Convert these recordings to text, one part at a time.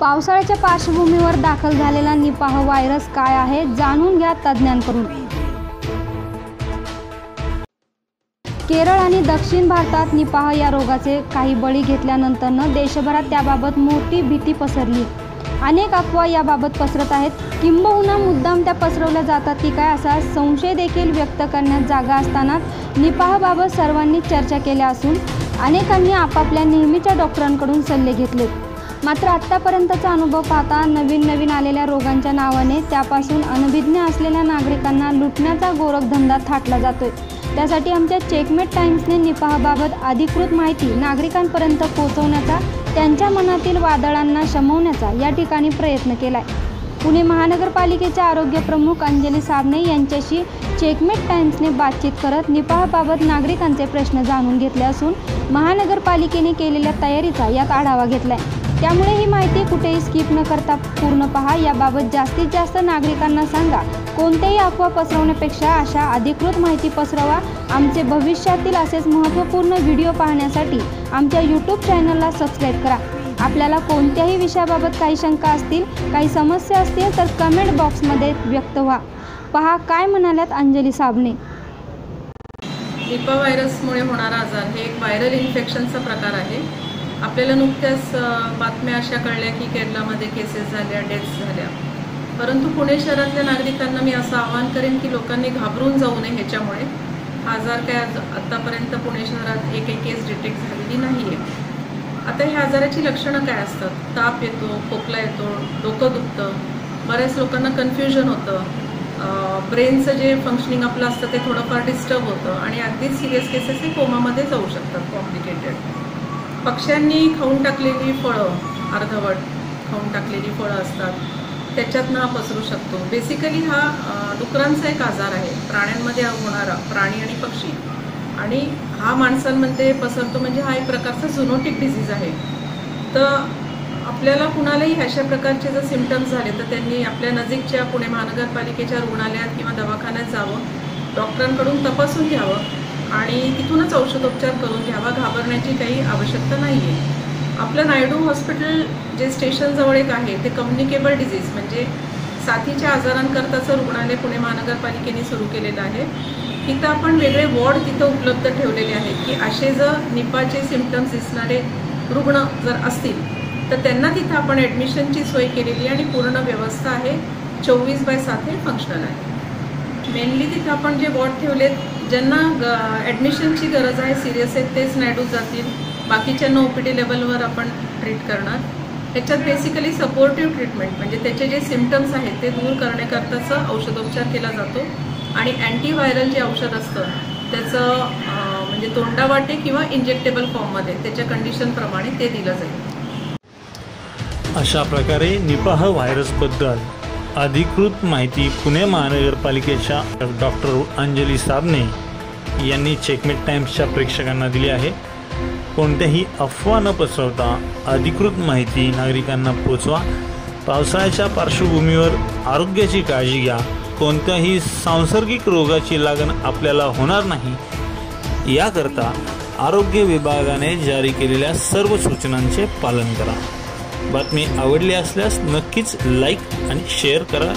पावसाळ्याच्या पार्श्वभूमीवर दाखल झालेला निपाह व्हायरस काय आहे जाणून घ्या तज्ज्ञांकडून. केरळ आणि दक्षिण भारतात निपाह या रोगाचे काही बळी घेतल्यानंतरनं देशभरात त्याबाबत मोठी भीती पसरली. अनेक अफवा याबाबत पसरत आहेत. किंबहुना मुद्दाम त्या पसरवल्या जातात की काय असा संशय देखील व्यक्त करण्यात जागा असतानाच निपाहबाबत सर्वांनी चर्चा केल्या असून अनेकांनी आपापल्या नेहमीच्या डॉक्टरांकडून सल्ले घेतलेत. मात्र आत्तापर्यंतचा अनुभव पाहता नवीन नवीन आलेल्या रोगांच्या नावाने त्यापासून अनभिज्ञ असलेल्या नागरिकांना लुटण्याचा गोरखधंदा थाटला जातोय. त्यासाठी आमच्या चेकमेट टाइम्सने निपाहबाबत अधिकृत माहिती नागरिकांपर्यंत पोहोचवण्याचा त्यांच्या मनातील वादळांना शमवण्याचा या ठिकाणी प्रयत्न केलाय. पुणे महानगरपालिकेच्या आरोग्य प्रमुख अंजली साबणे यांच्याशी चेकमेट टाइम्सने बातचीत करत निपाहबाबत नागरिकांचे प्रश्न जाणून घेतले असून महानगरपालिकेने केलेल्या तयारीचा यात आढावा घेतलाय. त्यामुळे ही माहिती कुठेही स्किप न करता पूर्ण पहा. याबाबत जास्तीत जास्त नागरिकांना सांगा. कोणत्याही अफवा पसरवण्यापेक्षा अशा अधिकृत माहिती पसरवा. आमचे भविष्यातील असेच महत्त्वपूर्ण व्हिडिओ पाहण्यासाठी आमच्या यूट्यूब चॅनलला सबस्क्राईब करा. आपल्याला कोणत्याही विषयाबाबत काही शंका असतील काही समस्या असतील तर कमेंट बॉक्समध्ये व्यक्त व्हा. पहा काय म्हणाल्यात अंजली साबणे. निपा व्हायरसमुळे होणारा आजार हे एक व्हायरल इन्फेक्शनचा प्रकार आहे. आपल्याला नुकत्याच बातम्या अशा कळल्या की केरळामध्ये केसेस झाल्या डेथ्स झाल्या. परंतु पुणे शहरातल्या नागरिकांना मी असं आवाहन करेन की लोकांनी घाबरून जाऊ नये ह्याच्यामुळे. हा आजार काय आतापर्यंत पुणे शहरात एक एक केस डिटेक्ट झालेली नाही आहे आता ह्या आजाराची लक्षणं काय असतात? ताप येतो खोकला येतो डोकं दुखतं बऱ्याच लोकांना कन्फ्युजन होतं. ब्रेनचं जे फंक्शनिंग आपलं असतं ते थोडंफार डिस्टर्ब होतं आणि अगदीच सिरियस केसेस हे कोमामध्ये जाऊ शकतात कॉम्प्लिकेटेड पक्ष्यांनी खाऊन टाकलेली फळं अर्धवट खाऊन टाकलेली फळं असतात त्याच्यातनं हा पसरू शकतो. बेसिकली हा डुकरांचा एक आजार आहे. प्राण्यांमध्ये होणारा प्राणी आणि पक्षी. आणि हा माणसांमध्ये पसरतो म्हणजे हा एक प्रकारचा झुनोटिक डिझीज आहे. तर आपल्याला कुणालाही अशा प्रकारचे जर सिमटम्स झाले तर त्यांनी आपल्या नजीकच्या पुणे महानगरपालिकेच्या रुग्णालयात किंवा दवाखान्यात जावं डॉक्टरांकडून तपासून घ्यावं. आणि तिथूनच औषधोपचार करून घ्यावा घाबरण्याची काही आवश्यकता नाही आहे आपलं नायडू हॉस्पिटल जे स्टेशनजवळ एक आहे ते कम्युनिकेबल डिझीज म्हणजे साथीच्या आजारांकरताचं रुग्णालय पुणे महानगरपालिकेने सुरू केलेलं आहे. तिथं आपण वेगळे वॉर्ड तिथं उपलब्ध ठेवलेले आहेत की असे जर निपाचे सिमटम्स दिसणारे रुग्ण जर असतील तर त्यांना तिथं आपण ॲडमिशनची सोय केलेली आणि पूर्ण व्यवस्था आहे. चोवीस बाय सात हे फंक्शनल आहे. मेनली तिथं आपण जे वॉर्ड ठेवलेत ज्यांना ॲडमिशनची गरज आहे सिरियस आहेत तेच नायडू जातील. बाकीच्यांना ओ पी डी लेवलवर आपण ट्रीट करणार. त्याच्यात बेसिकली सपोर्टिव्ह ट्रीटमेंट म्हणजे त्याचे जे सिमटम्स आहेत ते दूर करण्याकरताचा औषधोपचार केला जातो. आणि अँटीव्हायरल जे औषध असतं त्याचं म्हणजे तोंडावाटे किंवा इंजेक्टेबल फॉर्ममध्ये त्याच्या कंडिशनप्रमाणे ते दिलं जाईल. अशा प्रकारे निपाह व्हायरसबद्दल अधिकृत माहिती पुणे महानगरपालिकेच्या डॉक्टर अंजली साबणे यांनी चेकमेट टाइम्सच्या प्रेक्षकांना दिली आहे. कोणत्याही अफवा न पसरवता अधिकृत माहिती नागरिकांना पोचवा. पावसाळ्याच्या पार्श्वभूमीवर आरोग्याची काळजी घ्या. कोणत्याही सांसर्गिक रोगाची लागण आपल्याला होणार नाही. याकरता आरोग्य विभागाने जारी केलेल्या सर्व सूचनांचे पालन करा. बातमी आवडली असल्यास नक्कीच लाईक आणि शेअर करा.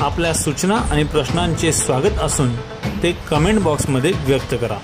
आपल्या सूचना आणि प्रश्नांचे स्वागत असून ते कमेंट बॉक्समध्ये व्यक्त करा.